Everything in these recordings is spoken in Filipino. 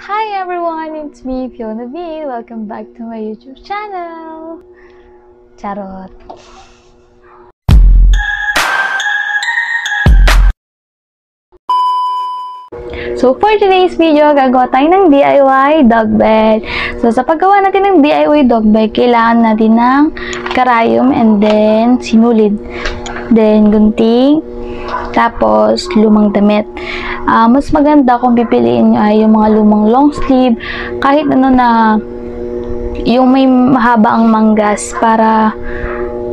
Hi everyone, it's me, Fiona V. Welcome back to my YouTube channel. Charot. So, for today's video, gagawa tayo ng DIY dog bed. So, sa paggawa natin ng DIY dog bed, kailangan natin ng karayom and then sinulid. Then, gunting. Tapos, lumang damit. Uh, mas maganda kung pipiliin nyo ay yung mga lumang long sleeve. Kahit ano na yung may mahaba ang manggas para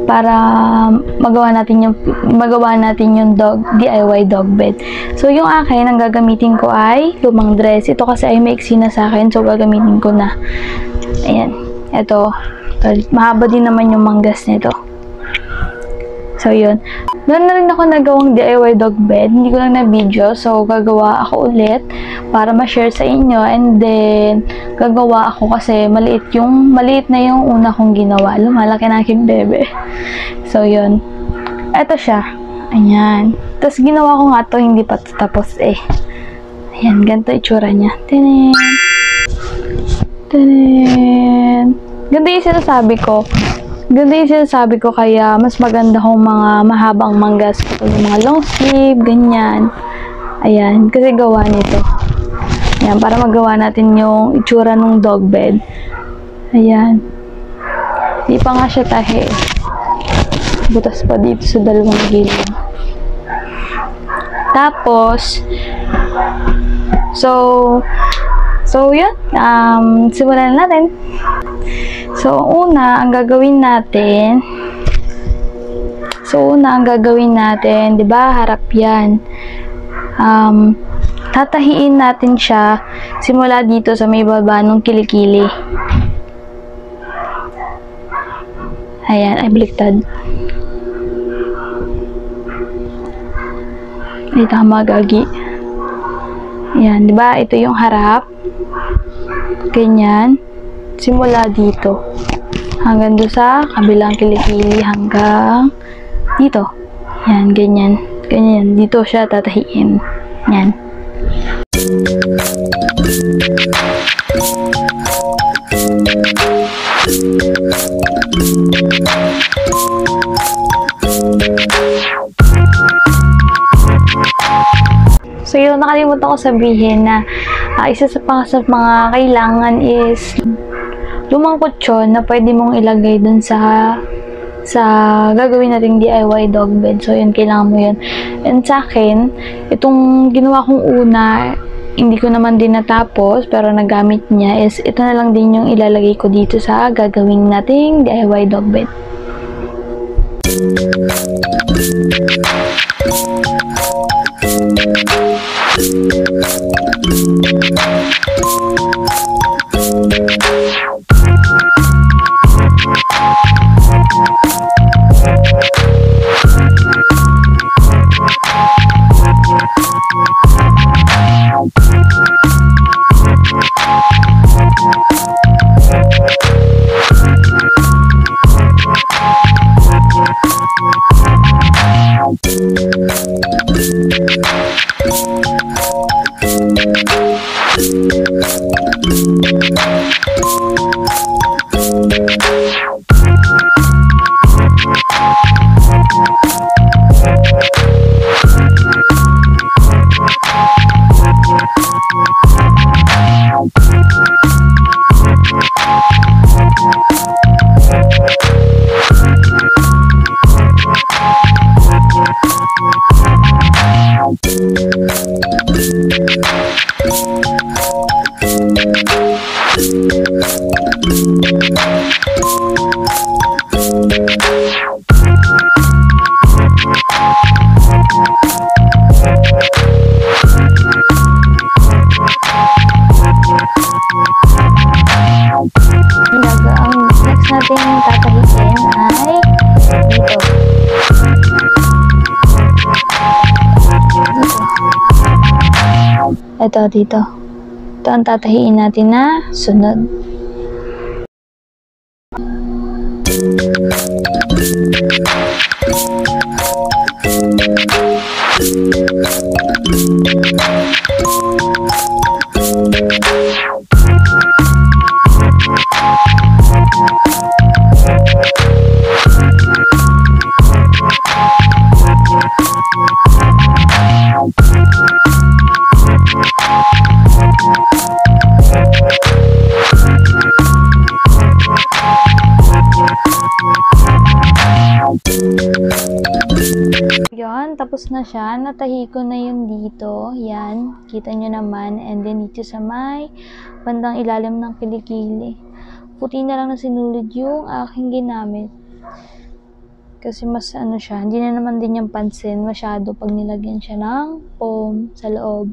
para magawa natin yung magawa natin yung dog DIY dog bed. So yung akin ang gagamitin ko ay lumang dress. Ito kasi ay maiksi na sa akin so gagamitin ko na. Ayan. Ito. Mahaba din naman yung manggas nito. So, yun. Meron na rin ako nagawang DIY dog bed. Hindi ko lang na video. So, gagawa ako ulit para ma-share sa inyo. And then, gagawa ako kasi maliit yung, maliit na yung una kong ginawa. Lumalaki na aking bebe. So, yun. Ito siya. Ayan. Tapos, ginawa ko nga to hindi pa tapos eh. Ayan, ganito itsura niya. Tinin. Tinin. Ganda yung sinasabi ko Ganda yung sinasabi ko kaya mas maganda kung mga mahabang manggas o mga long sleeve, ganyan. Ayan, kasi gawa nito. Ayan, para magawa natin yung itsura ng dog bed. Ayan. Di pa nga siya tahi. Butas pa dito sa dalawang gilid. Tapos, so, so yun, um, simulan natin. So, una, ang gagawin natin, so, una, ang gagawin natin, di ba, harap yan. Um, tatahiin natin siya simula dito sa may baba ng kilikili. Ayan, ay baliktad. Ay, tama, gagi. Ayan, di ba, ito yung harap. Ganyan simula dito hanggang doon sa kabilang kilikili hanggang dito. Yan, ganyan. Ganyan. Dito siya tatahiin. Yan. So yun, nakalimutan ko sabihin na uh, isa sa pang mga kailangan is lumang kutsyon na pwede mong ilagay dun sa sa gagawin nating DIY dog bed. So, yun, kailangan mo yun. And sa akin, itong ginawa kong una, hindi ko naman din natapos, pero nagamit niya is, ito na lang din yung ilalagay ko dito sa gagawin nating DIY dog bed. Thank you. Ito, dito. Ito ang tatahiin natin na sunod. Thank you. Tapos na siya. Natahi ko na yun dito. Yan. Kita nyo naman. And then dito sa may bandang ilalim ng kilikili. Puti na lang na sinulid yung aking ginamit. Kasi mas ano siya, hindi na naman din yung pansin masyado pag nilagyan siya ng foam sa loob.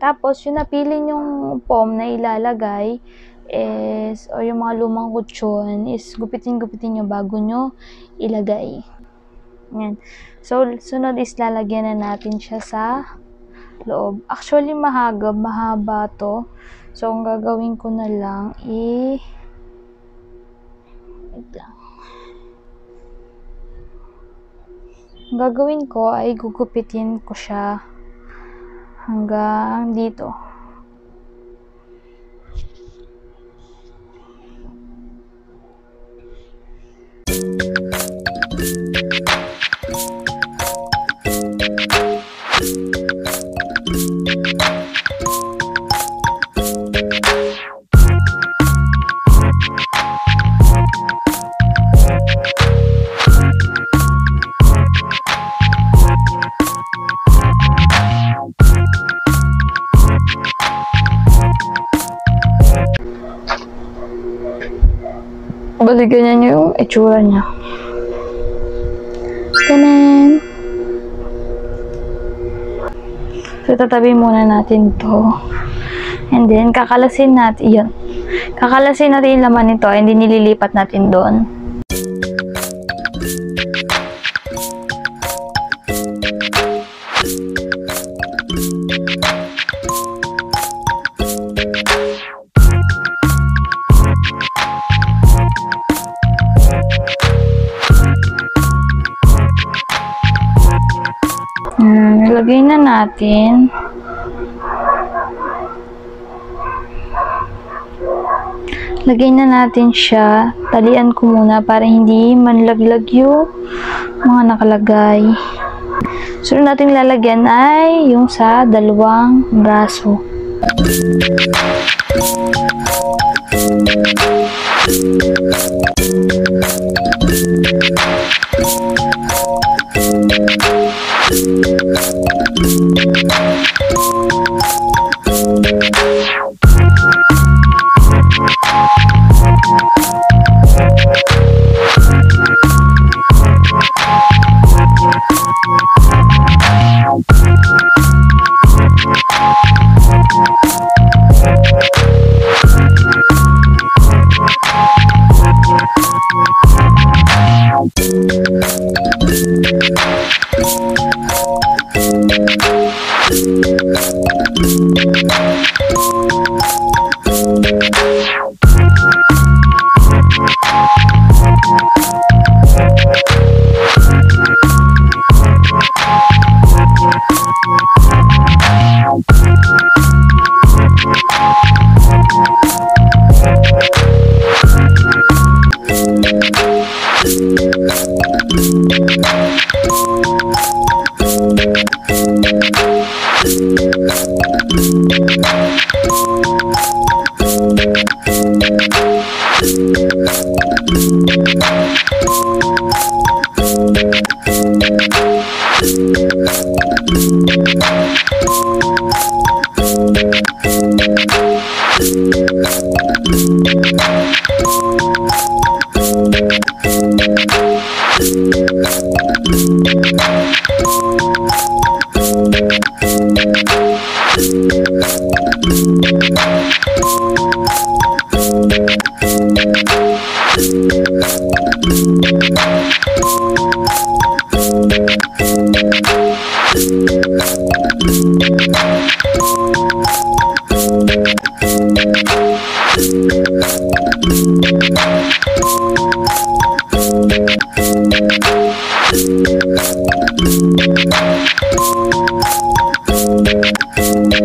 Tapos, yung napili yung foam na ilalagay is, o yung mga lumang kutsyon, is gupitin-gupitin nyo bago nyo ilagay. Yan. So, sunod is lalagyan na natin siya sa loob. Actually, mahagab, mahaba to. So, ang gagawin ko na lang, i... Ang gagawin ko ay gugupitin ko siya hanggang dito. Bali, ganyan yung itsura niya. Tanan! So, tatabi muna natin to. And then, kakalasin natin, yun. Kakalasin natin yung laman nito and then nililipat natin doon. natin. Lagay na natin siya. Talian ko muna para hindi manlaglag yung mga nakalagay. So, natin lalagyan ay yung sa dalawang braso. Thank you. Música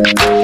Thank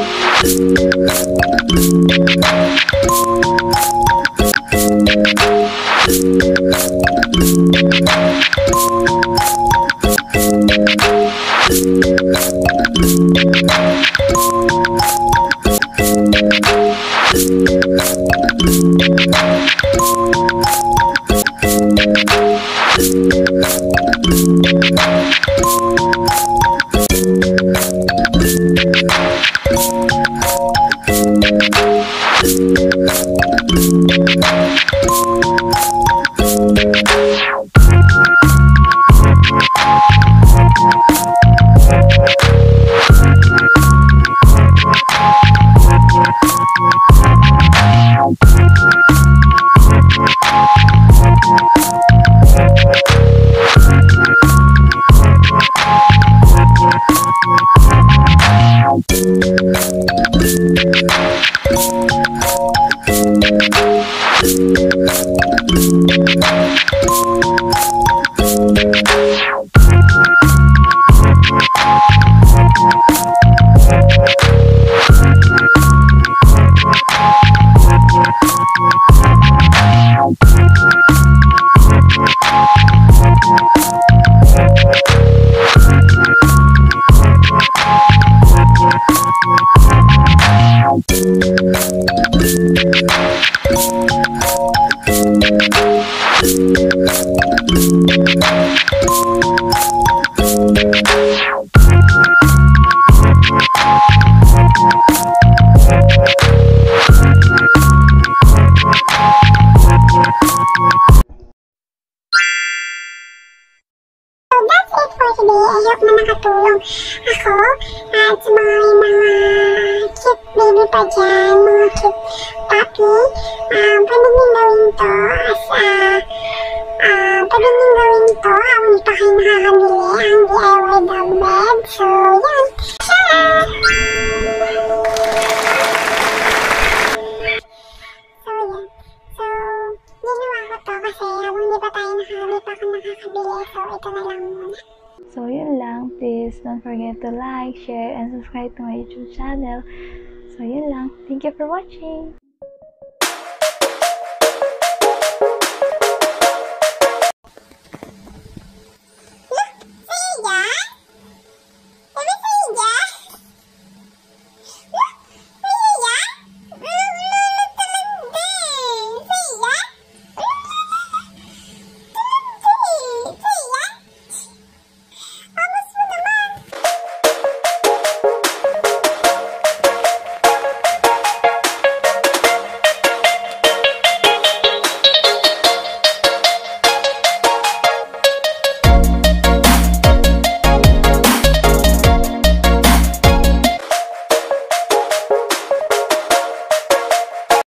subscribe to my YouTube channel. So, yun lang. Thank you for watching!